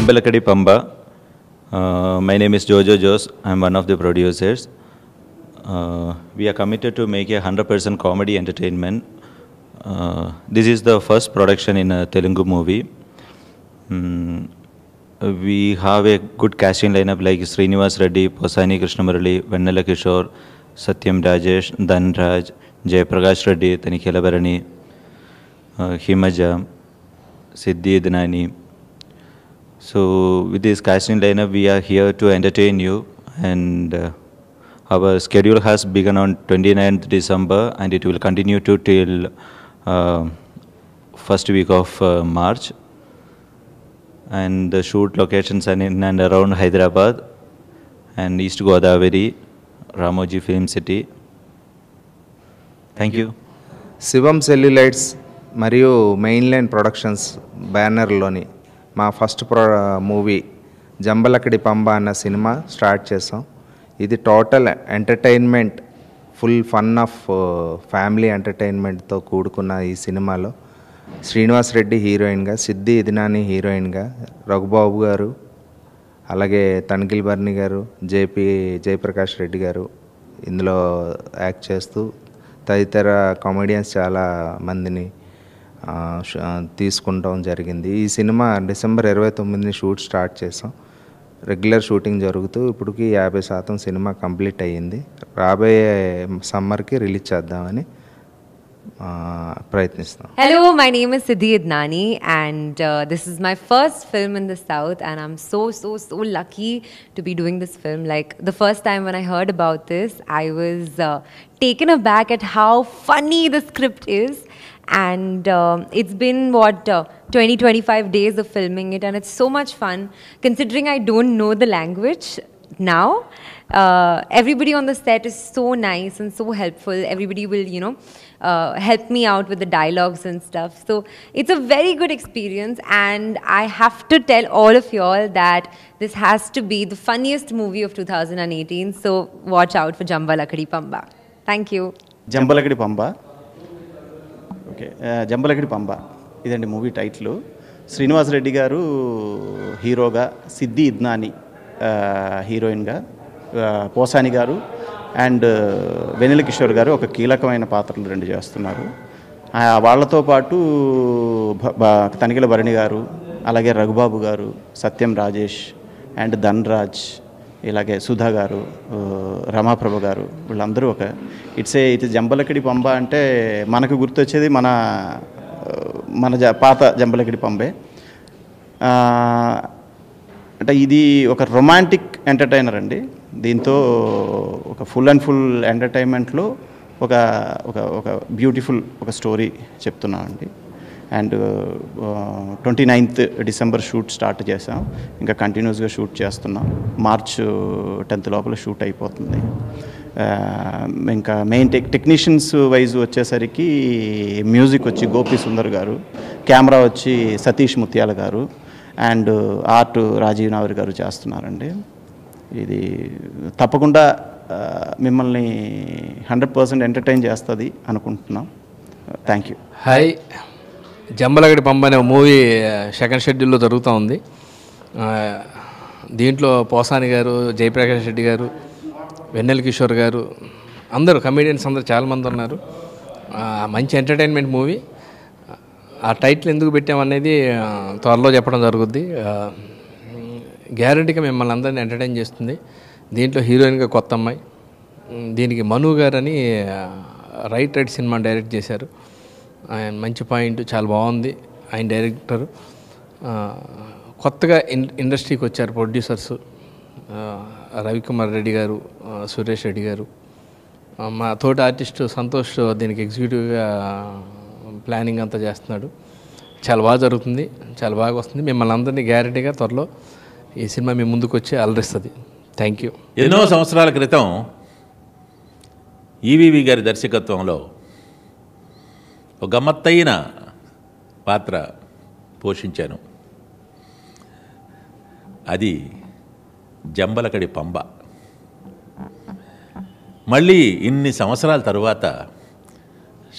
Jambelakadi Pamba. Uh, my name is Jojo Jos. I'm one of the producers. Uh, we are committed to make a 100% comedy entertainment. Uh, this is the first production in a Telugu movie. Mm, we have a good casting lineup like Srinivas Reddy, Posani Krishnamurali, Vennela Kishore, Satyam Rajesh, Dhanraj, Jayaprakash Reddy, Tanikela Bharani, uh, Himaja, Siddhi Dhanani. So with this casting lineup, we are here to entertain you and uh, our schedule has begun on 29th December and it will continue to till uh, first week of uh, March. And the shoot locations are in and around Hyderabad and East Godavari, Ramoji Film City. Thank you. శివం సెల్యులైట్స్ మరియు mainline productions బ్యానర్లోని మా first pro movie Jambalakidi Pamba అన్న cinema start చేసాం. ఇది total entertainment full fun of family ఎంటర్టైన్మెంట్తో కూడుకున్న ఈ సినిమాలో. శ్రీనివాస్ రెడ్డి హీరోయిన్గా సిద్ధి ఇదినాని హీరోయిన్గా రఘుబాబు గారు అలాగే తణకిల్ బర్ని గారు జేపీ జయప్రకాష్ రెడ్డి గారు ఇందులో యాక్ట్ చేస్తూ తదితర కామెడియన్స్ చాలా మందిని తీసుకుంటాం జరిగింది. ఈ సినిమా డిసెంబర్ ఇరవై తొమ్మిదిని షూట్ స్టార్ట్ చేసాం. రెగ్యులర్ షూటింగ్ జరుగుతూ ఇప్పటికి యాభై శాతం సినిమా కంప్లీట్ అయ్యింది. రాబోయే సమ్మర్కి రిలీజ్ చేద్దామని ప్రయత్నిస్తాం hello my name is Siddhi Idnani and this is my first film in the south and I'm so so so lucky to be doing this film like the first time when I heard about this I was taken aback at how funny the script is and uh, it's been what uh, 20 25 days of filming it and it's so much fun. Considering i don't know the language now uh, everybody on the set is so nice and so helpful. Everybody will you know uh, help me out with the dialogues and stuff. So it's a very good experience and i have to tell all of y'all that this has to be the funniest movie of 2018 so watch out for jamba pamba. Thank you. Jamba pamba. Okay. Jambalakidi Pamba. ఇదండి movie title. Srinivas Reddy గారు హీరోగా సిద్ధి ఇద్నాని హీరోయిన్గా పోసాని గారు and వెన్నెల కిషోర్ గారు ఒక కీలకమైన పాత్రలు రెండు చేస్తున్నారు. వాళ్ళతో పాటు తనిఖీల భరణి గారు అలాగే రఘుబాబు గారు సత్యం రాజేష్ అండ్ ధన్రాజ్ ఇలాగే సుధా గారు రమాప్రభ గారు వీళ్ళందరూ ఒక ఇట్స్ ఏ ఇది జంబలకిడి పంబ అంటే మనకు గుర్తొచ్చేది మన మన జ పాత జంబలకిడి పంబే. అంటే ఇది ఒక రొమాంటిక్ ఎంటర్టైనర్ అండి. దీంతో ఒక ఫుల్ అండ్ ఫుల్ ఎంటర్టైన్మెంట్లో ఒక ఒక ఒక బ్యూటిఫుల్ ఒక story చెప్తున్నామండి. And twenty ninth December shoot start చేసాం ఇంకా కంటిన్యూస్గా షూట్ చేస్తున్నాం. మార్చ్ టెన్త్ లోపల షూట్ అయిపోతుంది. ఇంకా మెయిన్ టెక్ టెక్నీషియన్స్ వైజ్ వచ్చేసరికి మ్యూజిక్ వచ్చి గోపి సుందర్ గారు కెమెరా వచ్చి సతీష్ ముత్యాల గారు అండ్ ఆర్ట్ రాజీవ్ నావరి గారు చేస్తున్నారండి. ఇది తప్పకుండా మిమ్మల్ని హండ్రెడ్ పర్సెంట్ ఎంటర్టైన్ చేస్తుంది అనుకుంటున్నాం. థ్యాంక్ యూ హాయ్ జంబలగడి పంప అనే మూవీ సెకండ్ షెడ్యూల్లో జరుగుతూ ఉంది. దీంట్లో పోసాని గారు జయప్రకాష్ రెడ్డి గారు వెన్నెల కిషోర్ గారు అందరూ కమీడియన్స్ అందరూ చాలామంది ఉన్నారు. మంచి ఎంటర్టైన్మెంట్ మూవీ. ఆ టైటిల్ ఎందుకు పెట్టామనేది త్వరలో చెప్పడం జరుగుద్ది. గ్యారంటీగా మిమ్మల్ని అందరినీ ఎంటర్టైన్ చేస్తుంది. దీంట్లో హీరోయిన్గా కొత్త అమ్మాయి. దీనికి మను గారు అని రైట్ రైట్ సినిమా డైరెక్ట్ చేశారు. ఆయన మంచి పాయింట్ చాలా బాగుంది. ఆయన డైరెక్టర్ కొత్తగా ఇన్ ఇండస్ట్రీకి వచ్చారు ప్రొడ్యూసర్స్ రవికుమార్ రెడ్డి గారు సురేష్ రెడ్డి గారు. మా తోటి ఆర్టిస్ట్ సంతోష్ దీనికి ఎగ్జిక్యూటివ్గా ప్లానింగ్ అంతా చేస్తున్నాడు. చాలా బాగా జరుగుతుంది చాలా బాగా వస్తుంది. మిమ్మల్ని అందరినీ గ్యారంటీగా త్వరలో ఈ సినిమా మీ ముందుకు వచ్చి అలరిస్తుంది. థ్యాంక్ యూ ఎన్నో సంవత్సరాల క్రితం ఈవీవి గారి దర్శకత్వంలో ఒక గమ్మత్తైన పాత్ర పోషించాను. అది జంబలకడి పంబ. మళ్ళీ ఇన్ని సంవత్సరాల తరువాత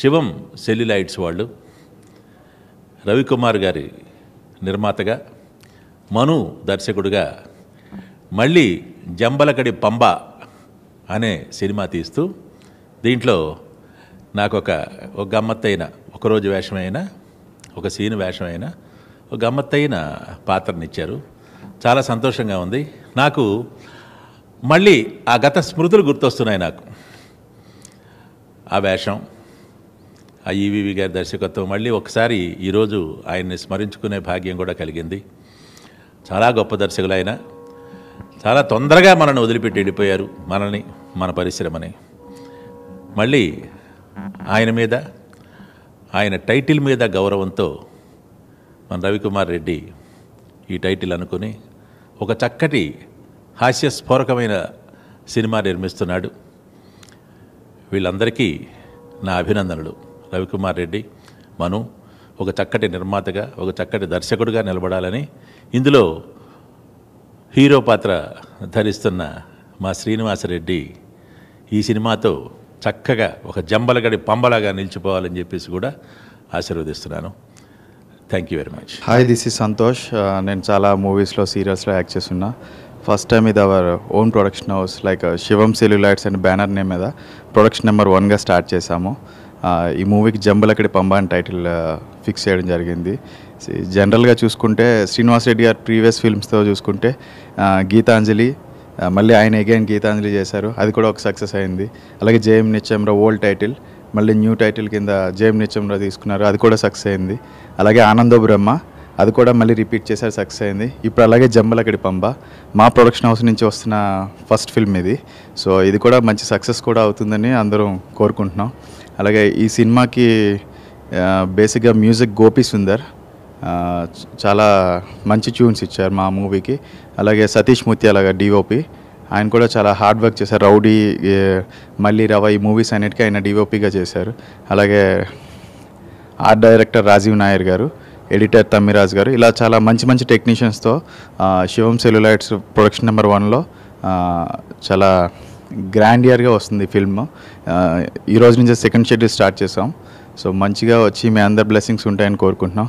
శివం సెల్యులైట్స్ వాళ్ళు రవికుమార్ గారి నిర్మాతగా మను దర్శకుడుగా మళ్ళీ జంబలకడి పంబ అనే సినిమా తీస్తూ దీంట్లో నాకు ఒక ఒక గమ్మత్తైన ఒకరోజు వేషమైన ఒక సీన్ వేషమైన ఒక గమ్మత్తైన పాత్రనిచ్చారు. చాలా సంతోషంగా ఉంది. నాకు మళ్ళీ ఆ గత స్మృతులు గుర్తొస్తున్నాయి నాకు. ఆ వేషం ఆ ఈవీవి గారి దర్శకత్వం మళ్ళీ ఒకసారి ఈరోజు ఆయన్ని స్మరించుకునే భాగ్యం కూడా కలిగింది. చాలా గొప్ప దర్శకులు ఆయన చాలా తొందరగా మనల్ని వదిలిపెట్టి వెళ్ళిపోయారు మనల్ని మన పరిశ్రమని. మళ్ళీ ఆయన మీద ఆయన టైటిల్ మీద గౌరవంతో మన రవికుమార్ రెడ్డి ఈ టైటిల్ అనుకుని ఒక చక్కటి హాస్యస్ఫోరకమైన సినిమా నిర్మిస్తున్నాడు. వీళ్ళందరికీ నా అభినందనలు. రవికుమార్ రెడ్డి మను ఒక చక్కటి నిర్మాతగా ఒక చక్కటి దర్శకుడిగా నిలబడాలని ఇందులో హీరో పాత్ర ధరిస్తున్న మా శ్రీనివాసరెడ్డి ఈ సినిమాతో చక్కగా ఒక జంబలగడి పంబలాగా నిలిచిపోవాలని చెప్పేసి కూడా ఆశీర్వదిస్తున్నాను. Thank you very much hi this is Santosh నేను చాలా మూవీస్లో సీరియల్స్లో యాక్ట్ చేస్తున్నా. ఫస్ట్ టైం ఇది our own production house like Shivam celluloids and banner name మీద ప్రొడక్షన్ నెంబర్ వన్గా స్టార్ట్ చేశాము. Uh, ఈ మూవీకి జంబలకడి పంబ అని టైటిల్ ఫిక్స్ uh, చేయడం జరిగింది. జనరల్గా చూసుకుంటే శ్రీనివాస్ రెడ్డి గారు ప్రీవియస్ ఫిల్మ్స్తో చూసుకుంటే uh, గీతాంజలి మళ్ళీ ఆయన అగైన్ గీతాంజలి చేశారు. అది కూడా ఒక సక్సెస్ అయింది. అలాగే జేఎం నిత్యంలో ఓల్డ్ టైటిల్ మళ్ళీ న్యూ టైటిల్ కింద జేఎం నిత్యంలో తీసుకున్నారు. అది కూడా సక్సెస్ అయింది. అలాగే ఆనందో బ్రహ్మ అది కూడా మళ్ళీ రిపీట్ చేశారు సక్సెస్ అయింది. ఇప్పుడు అలాగే జంబలకడి పంబ మా ప్రొడక్షన్ హౌస్ నుంచి వస్తున్న ఫస్ట్ ఫిల్మ్ ఇది. సో ఇది కూడా మంచి సక్సెస్ కూడా అవుతుందని అందరం కోరుకుంటున్నాం. అలాగే ఈ సినిమాకి బేసిక్గా మ్యూజిక్ గోపి సుందర్ చాలా మంచి ట్యూన్స్ ఇచ్చారు మా మూవీకి. అలాగే సతీష్ ముత్యాలగా డిఓపి ఆయన కూడా చాలా హార్డ్ వర్క్ చేశారు. రౌడీ మళ్ళీ రవ ఈ మూవీస్ అన్నిటికీ ఆయన డిఓపిగా చేశారు. అలాగే ఆర్ట్ డైరెక్టర్ రాజీవ్ నాయర్ గారు ఎడిటర్ తమ్మిరాజ్ గారు ఇలా చాలా మంచి మంచి టెక్నీషియన్స్తో శివం సెల్యులైట్స్ ప్రొడక్షన్ నెంబర్ వన్లో చాలా గ్రాండియర్గా వస్తుంది ఫిల్మ్ ఈరోజు నుంచి సెకండ్ షెడ్యూల్ స్టార్ట్ చేసాం సో మంచిగా వచ్చి మీ అందరి బ్లెస్సింగ్స్ ఉంటాయని కోరుకుంటున్నాం.